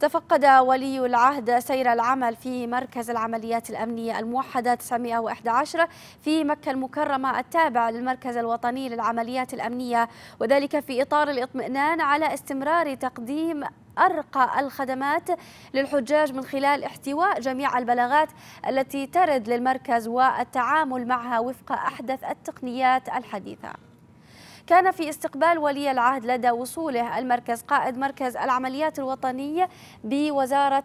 تفقد ولي العهد سير العمل في مركز العمليات الأمنية الموحدة 911 في مكة المكرمة التابع للمركز الوطني للعمليات الأمنية. وذلك في إطار الاطمئنان على استمرار تقديم أرقى الخدمات للحجاج من خلال احتواء جميع البلاغات التي ترد للمركز والتعامل معها وفق أحدث التقنيات الحديثة. كان في استقبال ولي العهد لدى وصوله المركز قائد مركز العمليات الوطنية بوزارة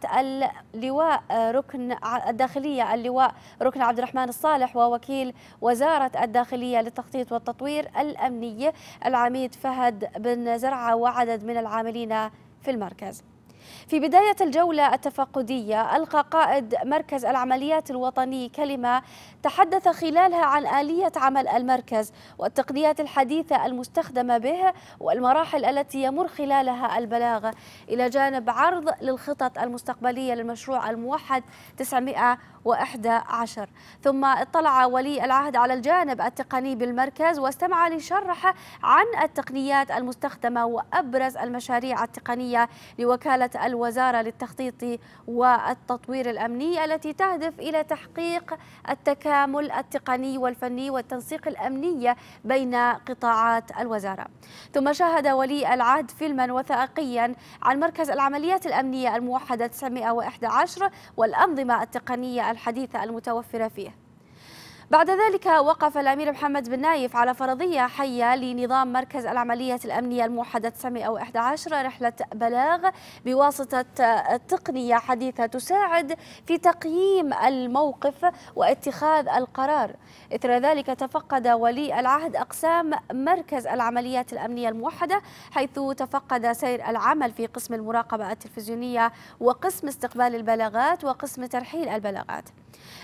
اللواء ركن الداخلية اللواء ركن عبد الرحمن الصالح ووكيل وزارة الداخلية للتخطيط والتطوير الأمني العميد فهد بن زرعة وعدد من العاملين في المركز. في بداية الجولة التفقدية ألقى قائد مركز العمليات الوطني كلمة تحدث خلالها عن آلية عمل المركز والتقنيات الحديثة المستخدمة به والمراحل التي يمر خلالها البلاغ. إلى جانب عرض للخطط المستقبلية للمشروع الموحد 911 ثم اطلع ولي العهد على الجانب التقني بالمركز واستمع لشرح عن التقنيات المستخدمة وأبرز المشاريع التقنية لوكالة الوزارة للتخطيط والتطوير الأمني التي تهدف إلى تحقيق التكامل التقني والفني والتنسيق الأمني بين قطاعات الوزارة. ثم شاهد ولي العهد فيلما وثائقيا عن مركز العمليات الأمنية الموحدة 911 والأنظمة التقنية الحديثة المتوفرة فيه. بعد ذلك وقف الأمير محمد بن نايف على فرضية حية لنظام مركز العمليات الأمنية الموحدة 911 رحلة بلاغ بواسطة تقنية حديثة تساعد في تقييم الموقف واتخاذ القرار. إثر ذلك تفقد ولي العهد أقسام مركز العمليات الأمنية الموحدة حيث تفقد سير العمل في قسم المراقبة التلفزيونية وقسم استقبال البلاغات وقسم ترحيل البلاغات.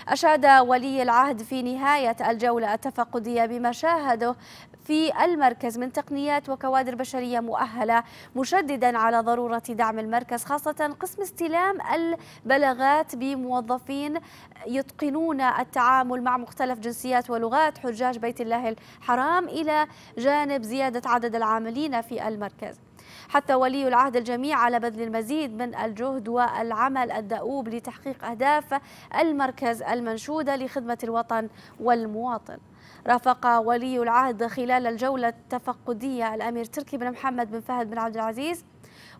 أشاد ولي العهد في نهاية الجولة التفقدية بما شاهده في المركز من تقنيات وكوادر بشرية مؤهلة مشددا على ضرورة دعم المركز خاصة قسم استلام البلاغات بموظفين يتقنون التعامل مع مختلف جنسيات ولغات حجاج بيت الله الحرام إلى جانب زيادة عدد العاملين في المركز. حتى ولي العهد الجميع على بذل المزيد من الجهد والعمل الدؤوب لتحقيق أهداف المركز المنشودة لخدمة الوطن والمواطن. رافق ولي العهد خلال الجولة التفقدية الأمير تركي بن محمد بن فهد بن عبد العزيز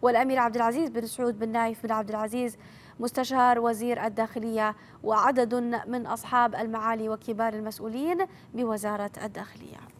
والأمير عبد العزيز بن سعود بن نايف بن عبد العزيز مستشار وزير الداخلية وعدد من أصحاب المعالي وكبار المسؤولين بوزارة الداخلية.